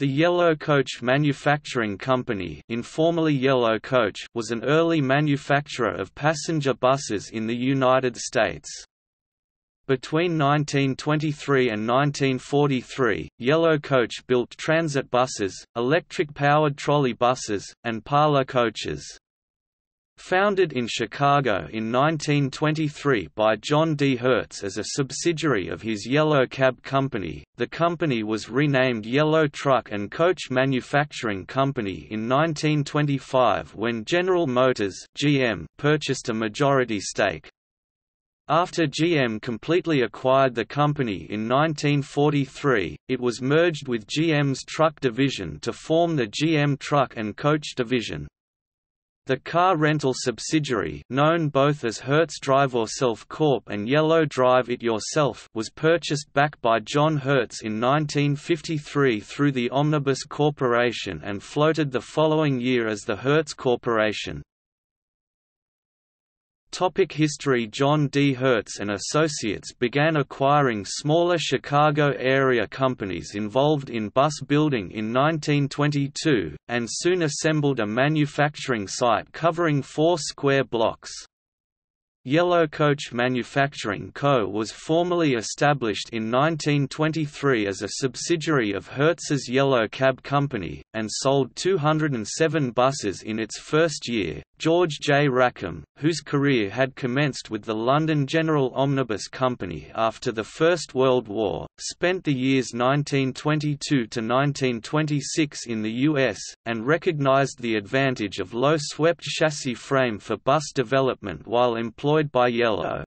The Yellow Coach Manufacturing Company informally Yellow Coach was an early manufacturer of passenger buses in the United States. Between 1923 and 1943, Yellow Coach built transit buses, electric-powered trolley buses, and parlor coaches. Founded in Chicago in 1923 by John D. Hertz as a subsidiary of his Yellow Cab Company, the company was renamed Yellow Truck and Coach Manufacturing Company in 1925 when General Motors (GM) purchased a majority stake. After GM completely acquired the company in 1943, it was merged with GM's truck division to form the GM Truck and Coach division. The car rental subsidiary known both as Hertz Drivurself Corp and Yellow Drive It Yourself was purchased back by John Hertz in 1953 through the Omnibus Corporation and floated the following year as the Hertz Corporation. Topic history John D. Hertz and Associates began acquiring smaller Chicago area companies involved in bus building in 1922, and soon assembled a manufacturing site covering four square blocks. Yellow Coach Manufacturing Co. was formally established in 1923 as a subsidiary of Hertz's Yellow Cab Company, and sold 207 buses in its first year. George J. Rackham, whose career had commenced with the London General Omnibus Company after the First World War, spent the years 1922 to 1926 in the US, and recognized the advantage of low-swept chassis frame for bus development while employed by Yellow.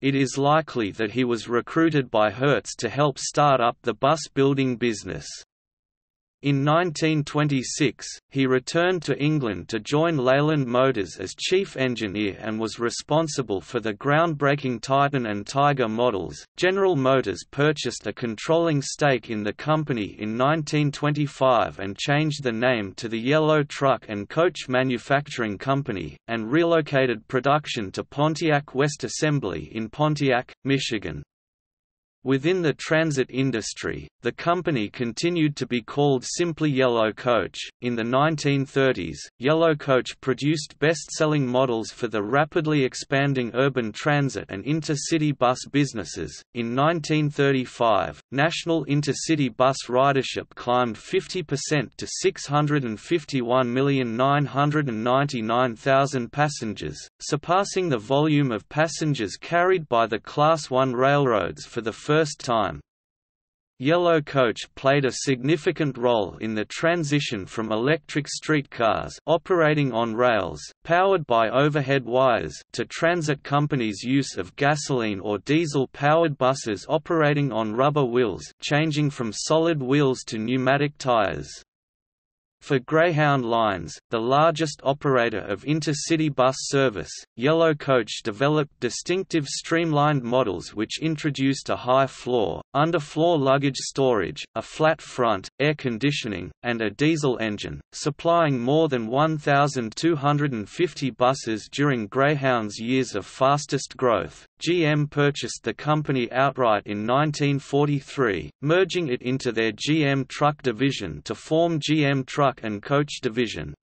It is likely that he was recruited by Hertz to help start up the bus building business. In 1926, he returned to England to join Leyland Motors as chief engineer and was responsible for the groundbreaking Titan and Tiger models. General Motors purchased a controlling stake in the company in 1925 and changed the name to the Yellow Truck and Coach Manufacturing Company, and relocated production to Pontiac West Assembly in Pontiac, Michigan. Within the transit industry, the company continued to be called simply Yellow Coach. In the 1930s, Yellow Coach produced best-selling models for the rapidly expanding urban transit and intercity bus businesses. In 1935, national intercity bus ridership climbed 50% to 651,999,000 passengers, surpassing the volume of passengers carried by the Class 1 railroads for the first first time. Yellow Coach played a significant role in the transition from electric streetcars operating on rails, powered by overhead wires, to transit companies' use of gasoline or diesel-powered buses operating on rubber wheels changing from solid wheels to pneumatic tires. For Greyhound Lines, the largest operator of intercity bus service, Yellow Coach developed distinctive streamlined models which introduced a high floor, underfloor luggage storage, a flat front, air conditioning, and a diesel engine, supplying more than 1,250 buses during Greyhound's years of fastest growth. GM purchased the company outright in 1943, merging it into their GM Truck division to form GM Truck and Coach division.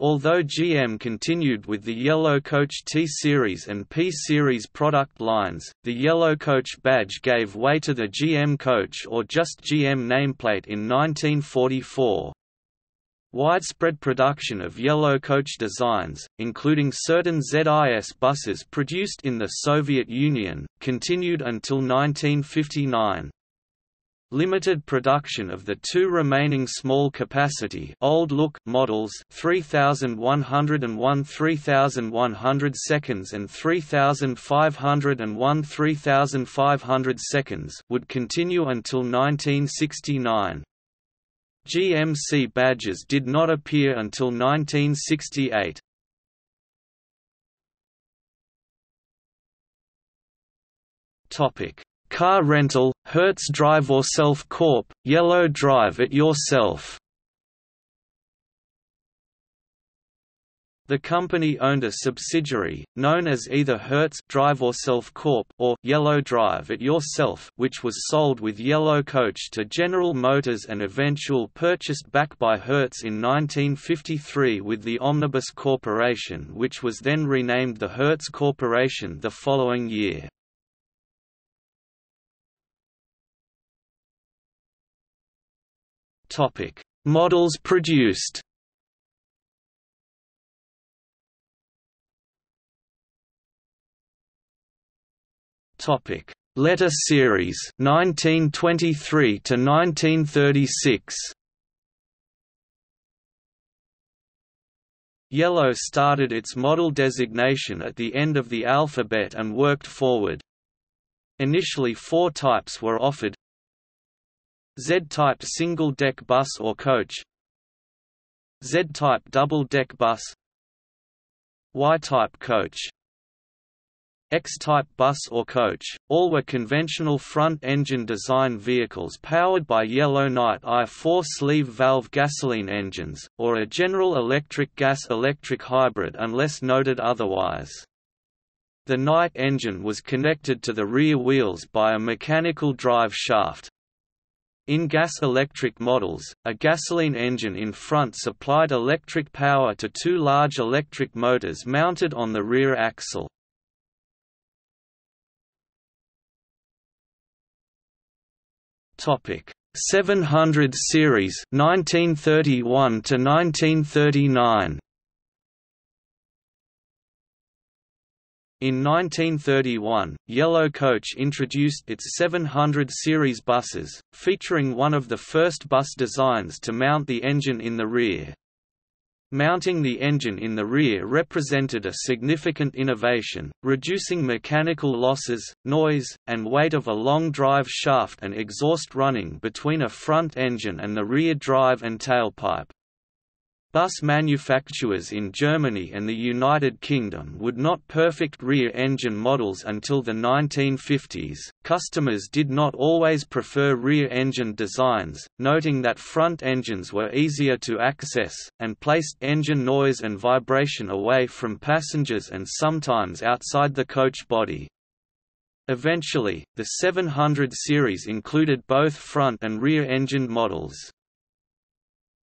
Although GM continued with the Yellow Coach T-Series and P-Series product lines, the Yellow Coach badge gave way to the GM Coach or just GM nameplate in 1944. Widespread production of yellow coach designs, including certain ZIS buses produced in the Soviet Union, continued until 1959. Limited production of the two remaining small-capacity old look models 3101 3100 seconds and 3501 3500 seconds would continue until 1969. GMC badges did not appear until 1968. Topic: Car rental, Hertz Drivurself Corp., Yellow Drive It Yourself. The company owned a subsidiary, known as either Hertz Drivurself Corp or Yellow Drive It Yourself, which was sold with Yellow Coach to General Motors and eventual purchased back by Hertz in 1953 with the Omnibus Corporation which was then renamed the Hertz Corporation the following year. Models produced Topic: Letter series 1923 to 1936. Yellow started its model designation at the end of the alphabet and worked forward. Initially four types were offered Z-type single-deck bus or coach Z-type double-deck bus Y-type coach X-type bus or coach, all were conventional front-engine design vehicles powered by Yellow Knight I four-sleeve valve gasoline engines, or a General Electric gas-electric hybrid unless noted otherwise. The Knight engine was connected to the rear wheels by a mechanical drive shaft. In gas-electric models, a gasoline engine in front supplied electric power to two large electric motors mounted on the rear axle. Topic 700 series 1931 to 1939 In 1931, Yellow Coach introduced its 700 series buses, featuring one of the first bus designs to mount the engine in the rear. Mounting the engine in the rear represented a significant innovation, reducing mechanical losses, noise, and weight of a long drive shaft and exhaust running between a front engine and the rear drive and tailpipe. Bus manufacturers in Germany and the United Kingdom would not perfect rear engine models until the 1950s. Customers did not always prefer rear engine designs, noting that front engines were easier to access, and placed engine noise and vibration away from passengers and sometimes outside the coach body. Eventually, the 700 series included both front and rear engined models.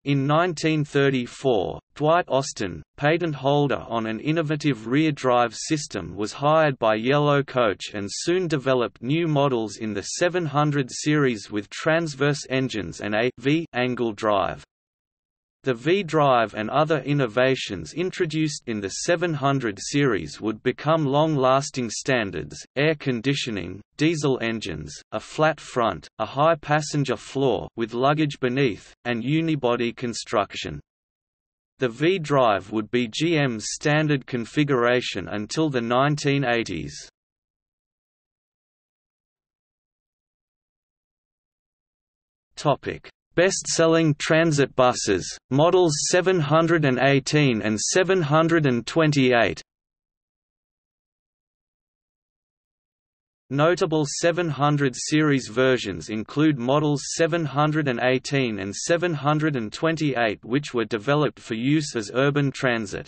In 1934, Dwight Austin, patent holder on an innovative rear drive system was hired by Yellow Coach and soon developed new models in the 700 series with transverse engines and a V-angle drive. The V-Drive and other innovations introduced in the 700 series would become long-lasting standards, air conditioning, diesel engines, a flat front, a high passenger floor with luggage beneath, and unibody construction. The V-Drive would be GM's standard configuration until the 1980s. Best-selling transit buses, models 718 and 728 Notable 700 series versions include models 718 and 728 which were developed for use as urban transit.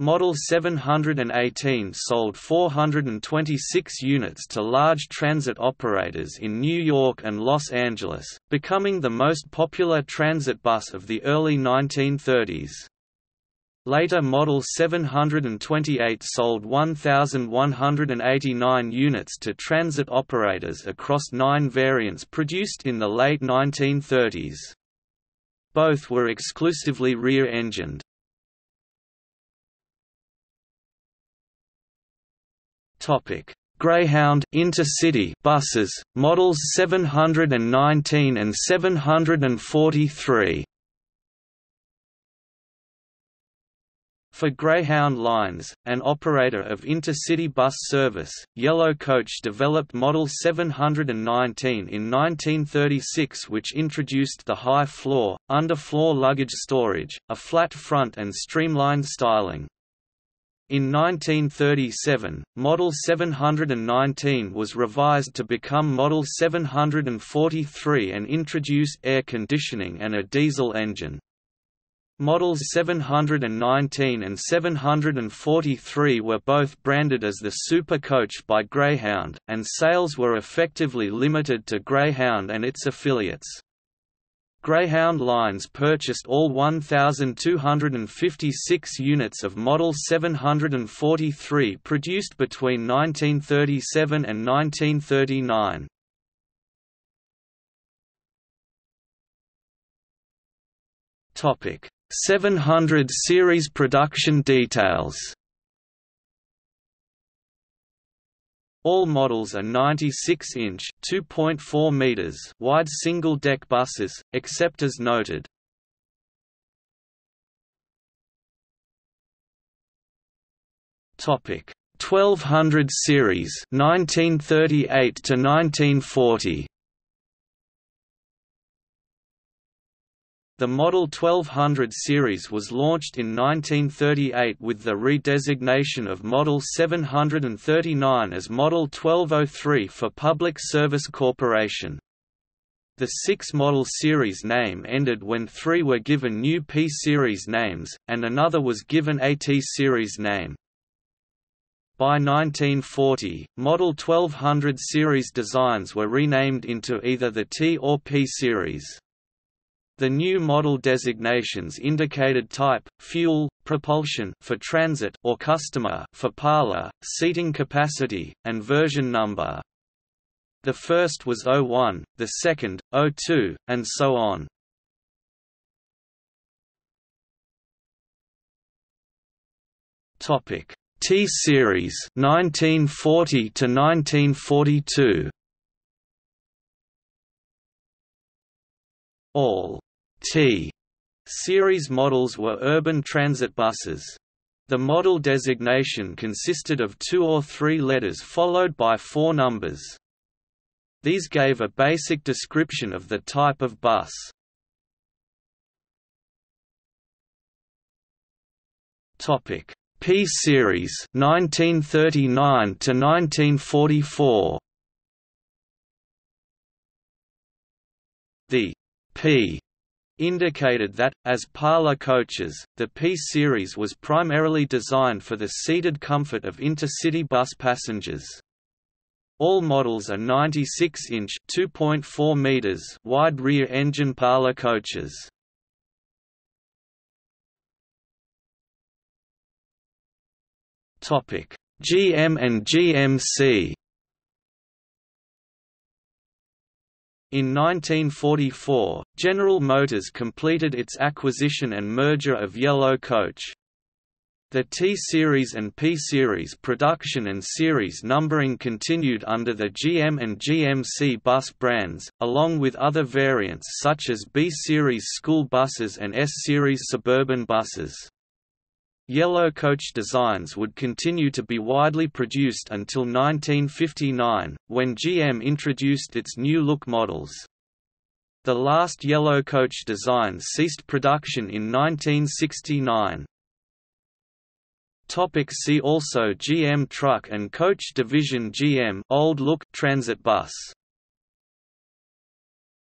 Model 718 sold 426 units to large transit operators in New York and Los Angeles, becoming the most popular transit bus of the early 1930s. Later Model 728 sold 1,189 units to transit operators across nine variants produced in the late 1930s. Both were exclusively rear-engined. Topic: Greyhound intercity buses, models 719 and 743. For Greyhound Lines, an operator of intercity bus service, Yellow Coach developed Model 719 in 1936 which introduced the high floor, underfloor luggage storage, a flat front and streamlined styling. In 1937, Model 719 was revised to become Model 743 and introduced air conditioning and a diesel engine. Models 719 and 743 were both branded as the Super Coach by Greyhound, and sales were effectively limited to Greyhound and its affiliates. Greyhound Lines purchased all 1,256 units of Model 743 produced between 1937 and 1939. Topic 700 series production details All models are 96-inch (2.4 meters) wide single-deck buses, except as noted. Topic 1200 series 1938 to 1940 The Model 1200 series was launched in 1938 with the redesignation of Model 739 as Model 1203 for Public Service Corporation. The 6 model series name ended when three were given new P-series names, and another was given a T-series name. By 1940, Model 1200 series designs were renamed into either the T or P series. The new model designations indicated type, fuel, propulsion for transit or customer for parlor, seating capacity, and version number. The first was 01, the second, 02, and so on. Topic T series 1940 to 1942 All T series models were urban transit buses. The model designation consisted of two or three letters followed by four numbers. These gave a basic description of the type of bus. Topic: P series 1939 to 1944. The P indicated that, as parlor coaches, the P-Series was primarily designed for the seated comfort of intercity bus passengers. All models are 96-inch (2.4 meters) wide rear-engine parlor coaches. GM and GMC In 1944, General Motors completed its acquisition and merger of Yellow Coach. The T-Series and P-Series production and series numbering continued under the GM and GMC bus brands, along with other variants such as B-Series school buses and S-Series suburban buses. Yellow coach designs would continue to be widely produced until 1959, when GM introduced its new look models. The last yellow coach design ceased production in 1969. Topic see also GM Truck and Coach Division GM Old Look Transit Bus